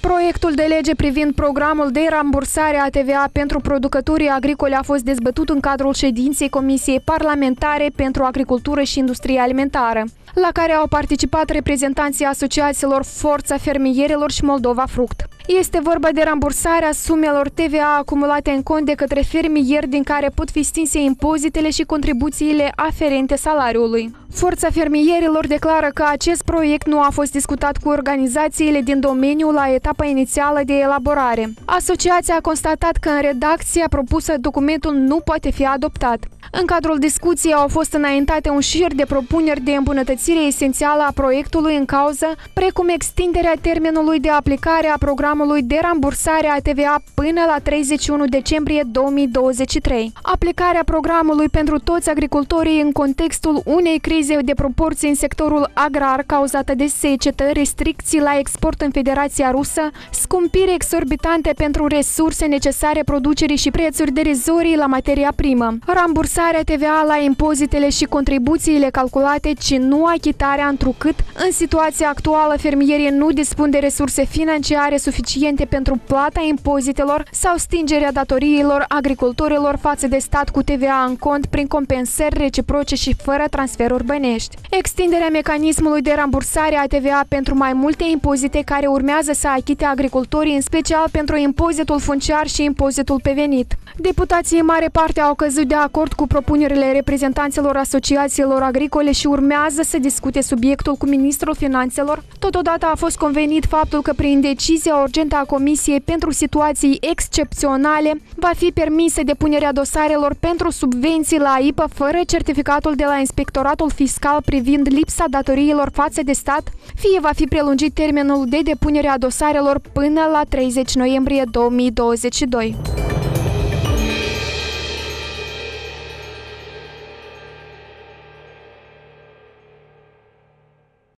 Proiectul de lege privind programul de rambursare a TVA pentru producătorii agricole a fost dezbătut în cadrul ședinței Comisiei Parlamentare pentru Agricultură și Industrie Alimentară, la care au participat reprezentanții asociațiilor Forța Fermierilor și Moldova Fruct. Este vorba de rambursarea sumelor TVA acumulate în cont de către fermieri din care pot fi stinse impozitele și contribuțiile aferente salariului. Forța fermierilor declară că acest proiect nu a fost discutat cu organizațiile din domeniu la etapa inițială de elaborare. Asociația a constatat că în redacția propusă documentul nu poate fi adoptat. În cadrul discuției au fost înaintate un șir de propuneri de îmbunătățire esențială a proiectului în cauză, precum extinderea termenului de aplicare a programului de rambursare a TVA până la 31 decembrie 2023. Aplicarea programului pentru toți agricultorii în contextul unei crize de proporții în sectorul agrar cauzată de secetă, restricții la export în Federația Rusă, scumpiri exorbitante pentru resurse necesare producerii și prețuri derizorii la materia primă. Rambursarea taxarea TVA la impozitele și contribuțiile calculate, ci nu achitarea, întrucât, în situația actuală, fermierii nu dispun de resurse financiare suficiente pentru plata impozitelor sau stingerea datoriilor agricultorilor față de stat cu TVA în cont prin compensări reciproce și fără transferuri bănești. Extinderea mecanismului de rambursare a TVA pentru mai multe impozite care urmează să achite agricultorii, în special pentru impozitul funciar și impozitul pe venit. Deputații în mare parte au căzut de acord cu propunerile reprezentanților asociațiilor agricole și urmează să discute subiectul cu Ministrul Finanțelor. Totodată a fost convenit faptul că prin decizia urgentă a Comisiei pentru situații excepționale va fi permisă depunerea dosarelor pentru subvenții la IPA fără certificatul de la Inspectoratul Fiscal privind lipsa datoriilor față de stat, fie va fi prelungit termenul de depunere a dosarelor până la 30 noiembrie 2022.